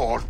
pay,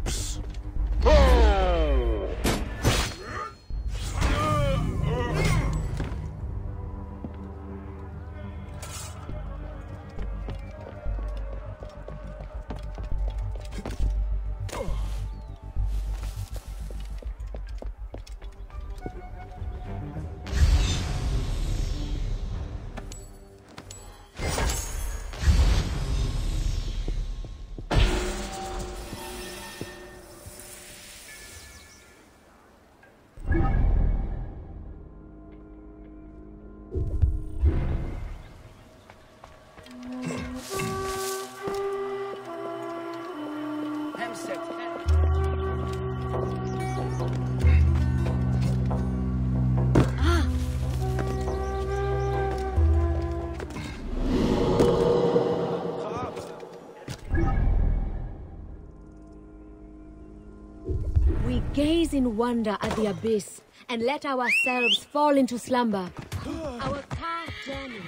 We gaze in wonder at the abyss and let ourselves fall into slumber. Our path journeys,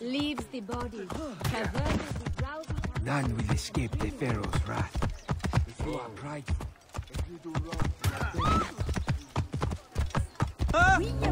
leaves the body, traverses the drowsy... None will escape the Pharaoh's wrath. You are prideful, if you do wrong!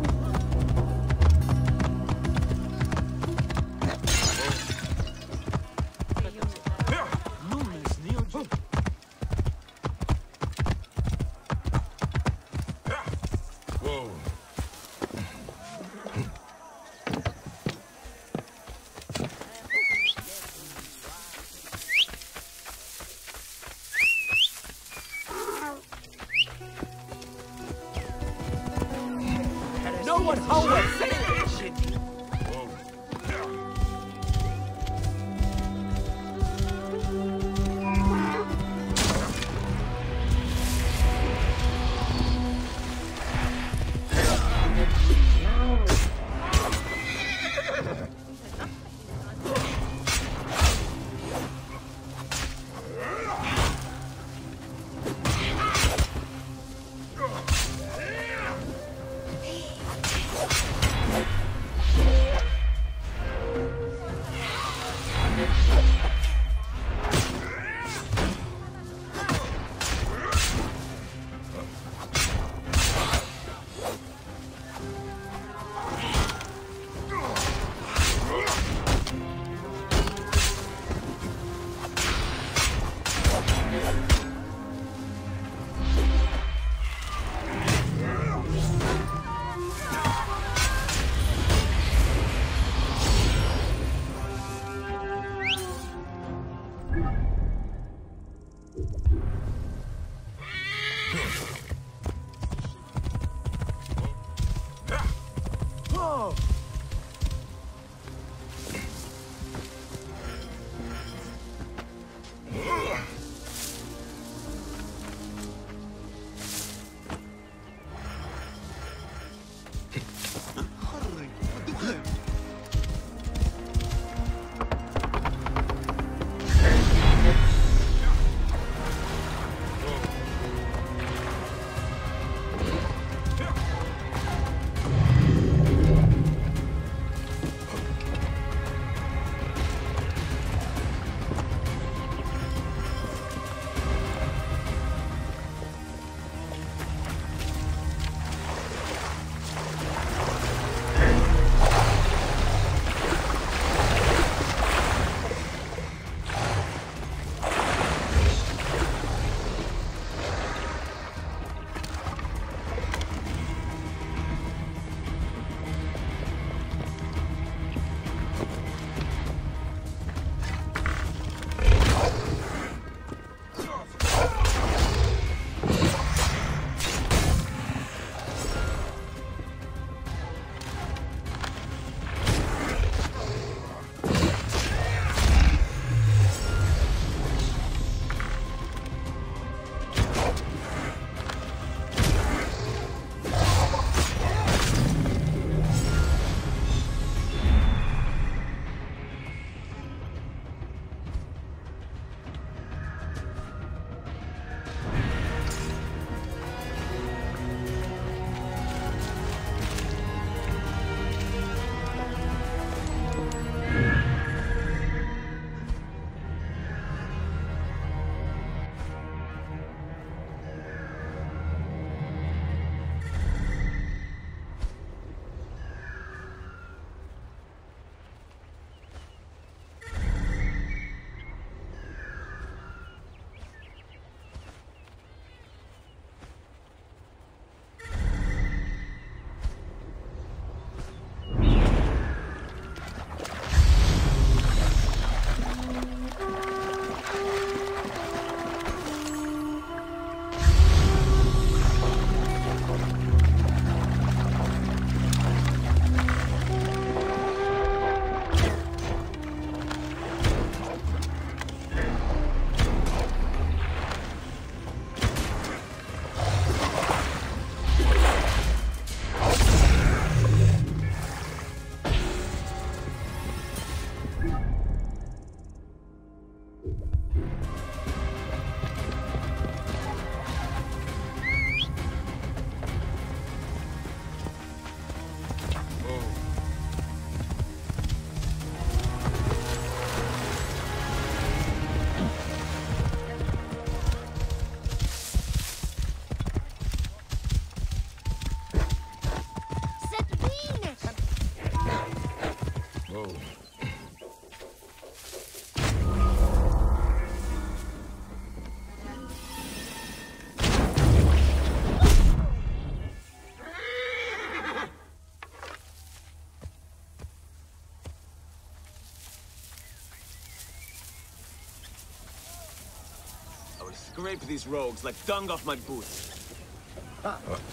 Scrape these rogues like dung off my boots.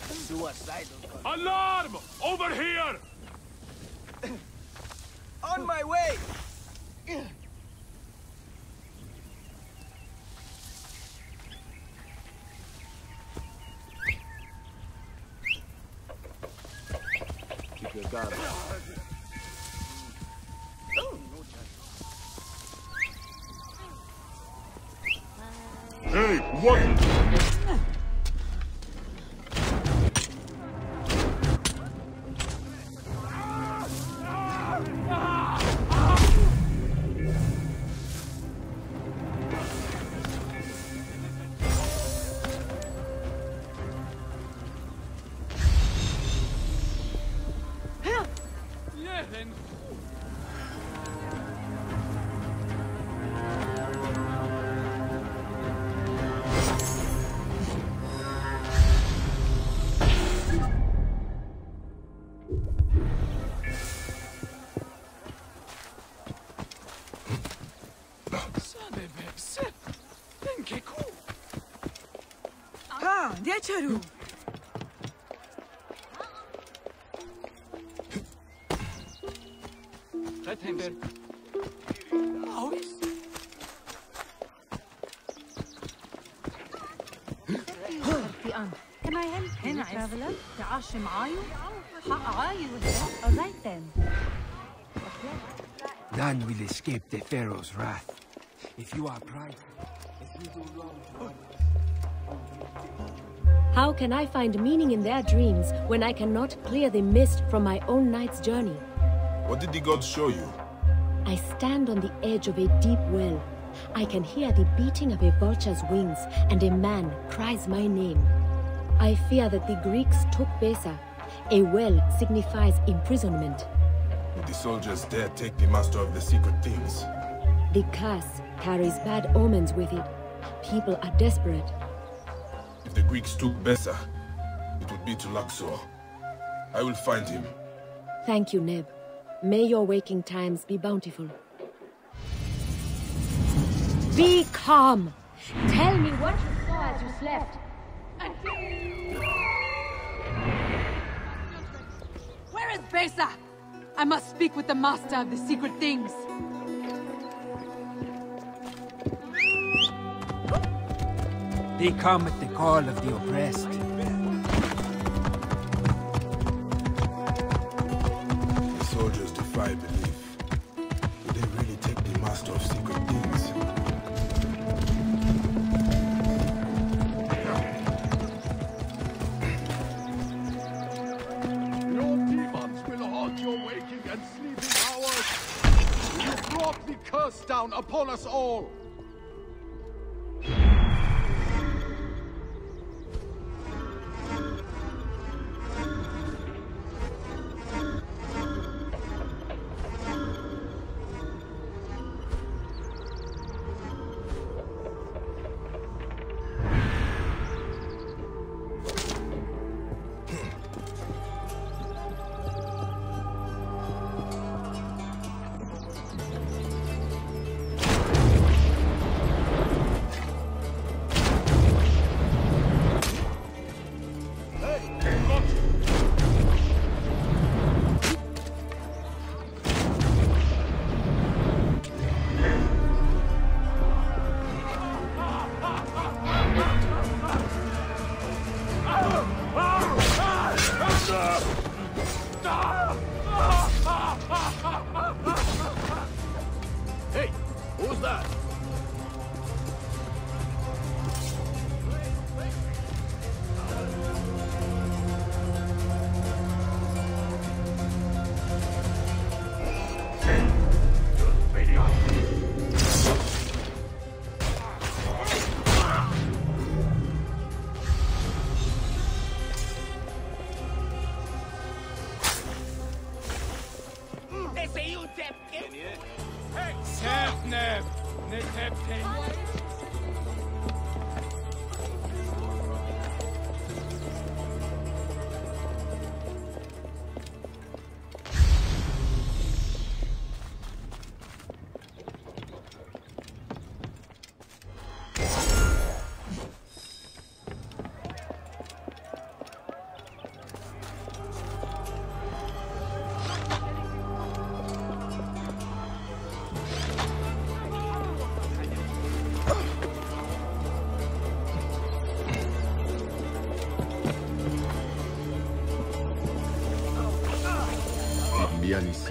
Suicidal. Alarm! Over here! On my way! Keep your guard up. Hey, Zecheru! Can I help you, traveler? تعاش معايو؟ حق عايو All right then. None will escape the Pharaoh's wrath. If you are prideful, if you do wrong to others, how can I find meaning in their dreams when I cannot clear the mist from my own night's journey? What did the gods show you? I stand on the edge of a deep well. I can hear the beating of a vulture's wings, and a man cries my name. I fear that the Greeks took Besa. A well signifies imprisonment. Would the soldiers dare take the master of the secret things? The curse carries bad omens with it. People are desperate. If the Greeks took Besa, it would be to Luxor. I will find him. Thank you, Neb. May your waking times be bountiful. Be calm! Tell me what you saw as you slept. Where is Besa? I must speak with the master of the secret things. They come at the call of the oppressed. The soldiers defy belief. Would they really take the master of secret things? Your demons will haunt your waking and sleeping hours. You brought the curse down upon us all.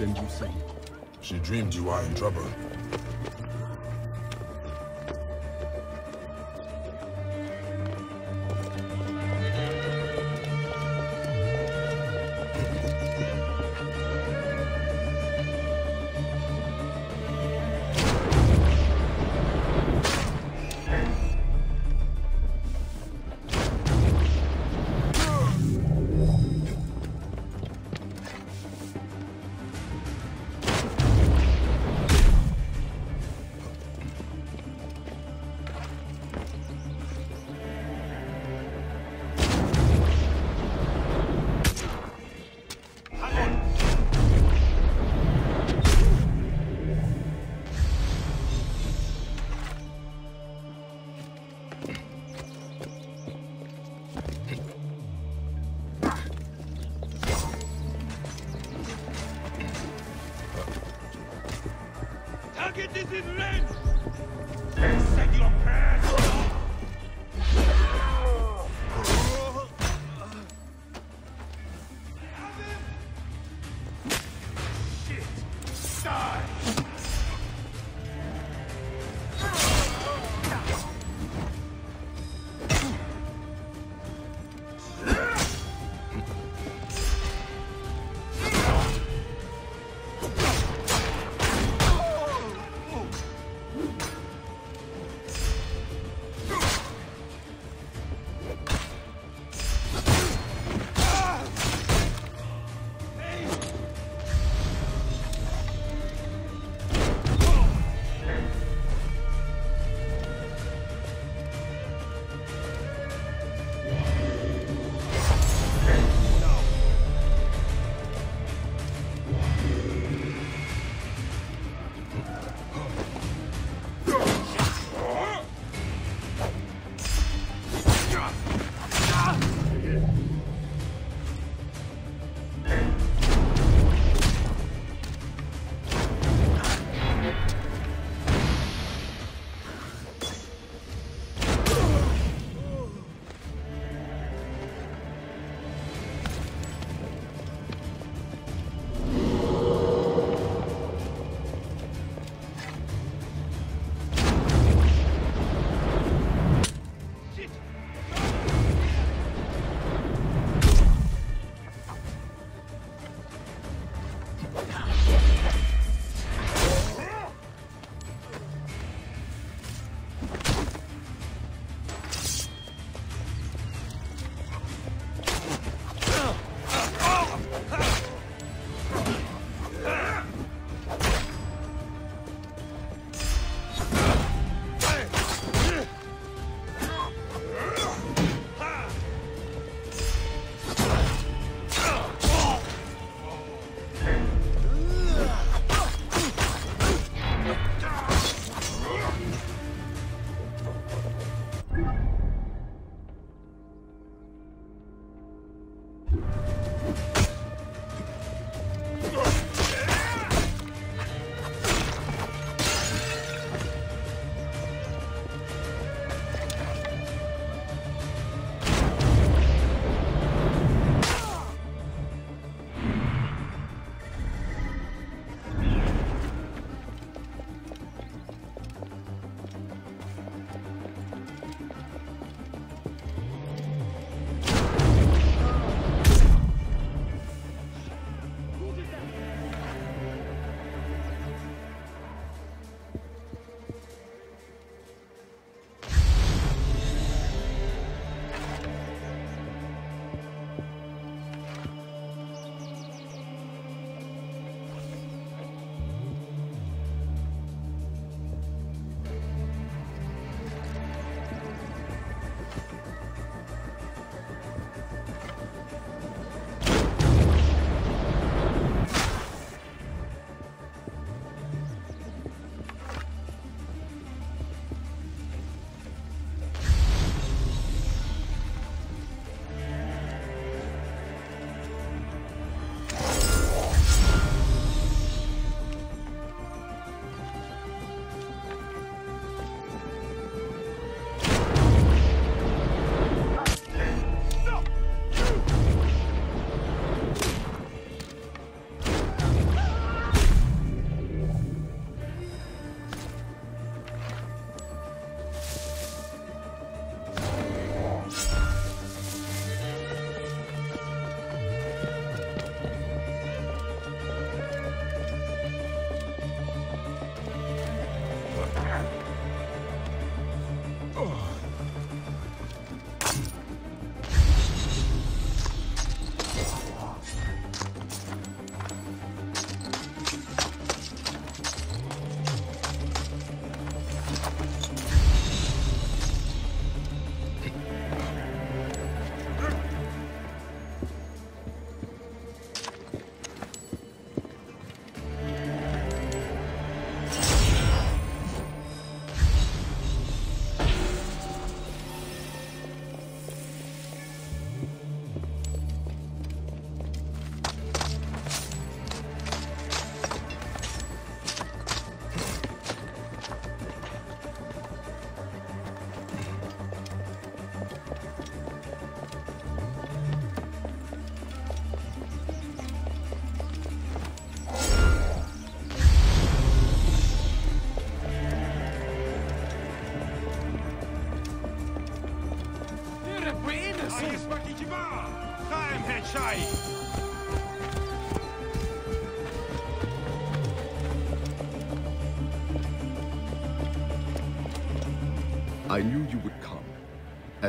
You? She dreamed you are in trouble. Target is in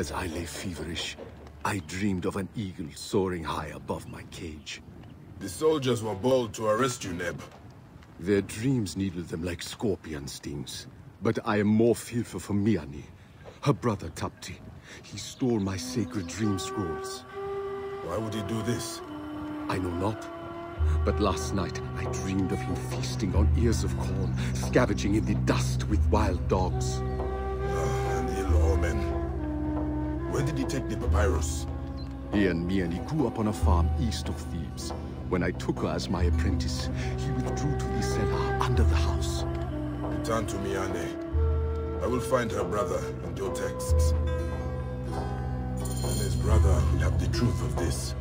As I lay feverish, I dreamed of an eagle soaring high above my cage. The soldiers were bold to arrest you, Neb. Their dreams needled them like scorpion stings. But I am more fearful for Miani, her brother Tapti. He stole my sacred dream scrolls. Why would he do this? I know not. But last night, I dreamed of him feasting on ears of corn, scavenging in the dust with wild dogs. Ah, an ill omen. Where did he take the papyrus? He and Miani grew up on a farm east of Thebes. When I took her as my apprentice, he withdrew to the cellar under the house. Return to Miane. I will find her brother and your texts. And his brother will have the truth of this.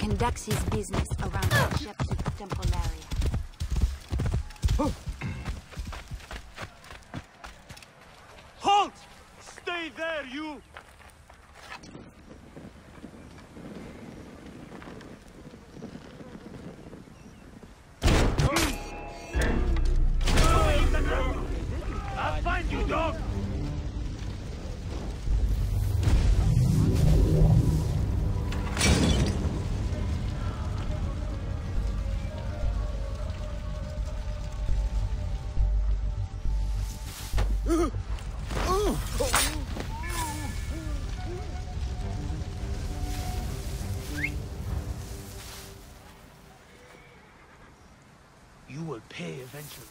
Conducts his business around the temple area. Halt! Stay there, you! I'll find you, dog! Eventually.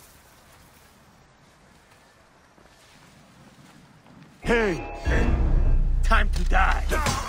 Hey! Time to die!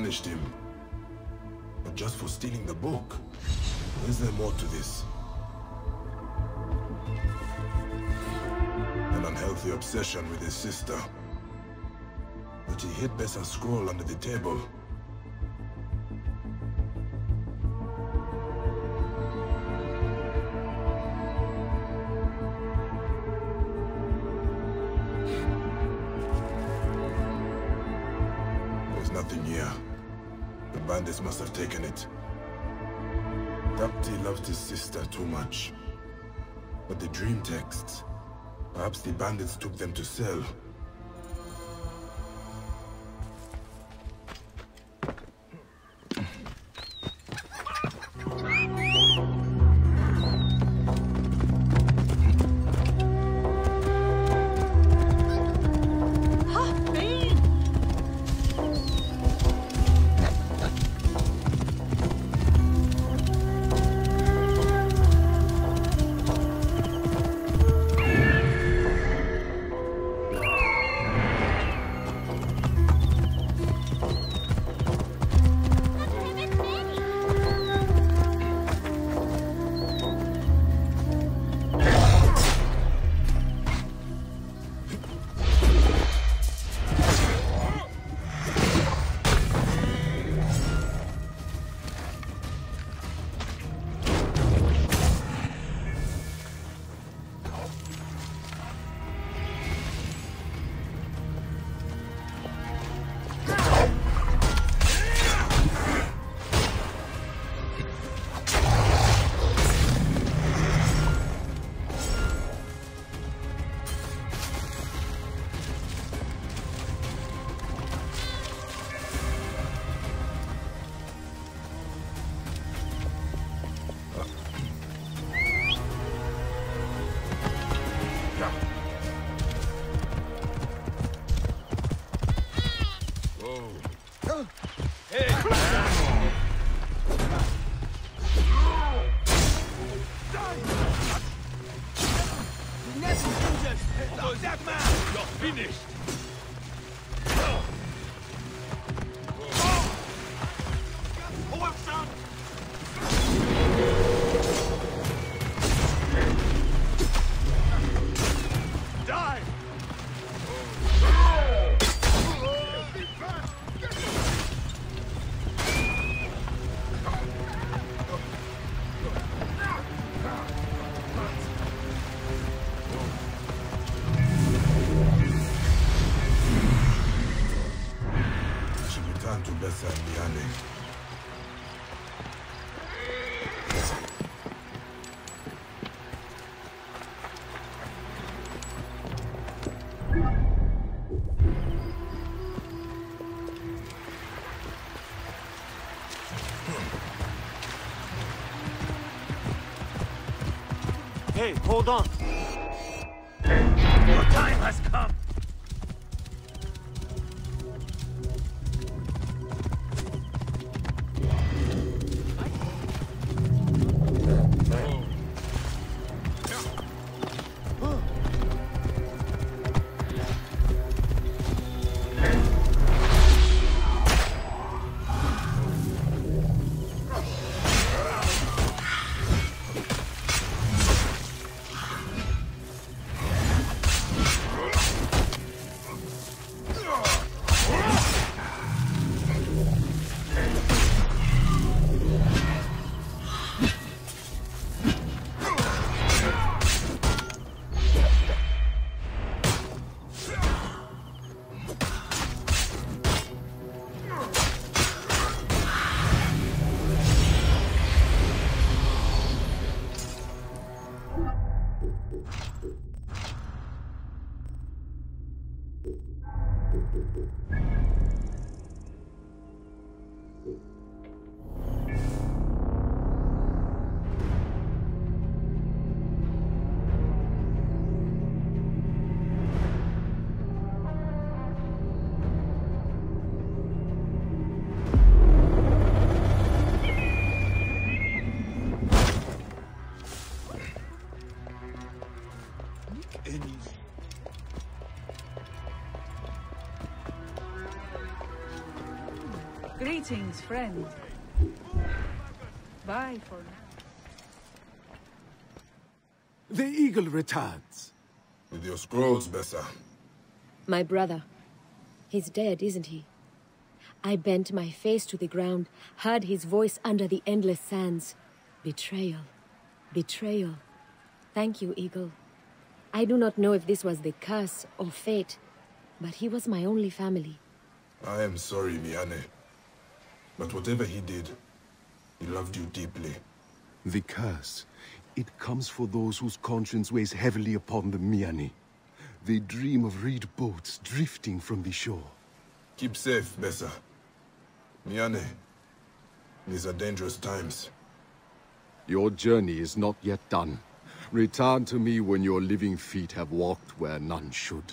punished him. But just for stealing the book. Is there more to this? An unhealthy obsession with his sister. But he hid Besa's scroll under the table. His sister too much. But the dream texts... Perhaps the bandits took them to sell. Hey, hold on. Greetings, friend. Bye for now. The eagle returns. With your scrolls, Besa. My brother. He's dead, isn't he? I bent my face to the ground, heard his voice under the endless sands. Betrayal. Betrayal. Thank you, Eagle. I do not know if this was the curse or fate, but he was my only family. I am sorry, Miane. But whatever he did, he loved you deeply. The curse. It comes for those whose conscience weighs heavily upon the Miani. They dream of reed boats drifting from the shore. Keep safe, Besa. Miane, these are dangerous times. Your journey is not yet done. Return to me when your living feet have walked where none should.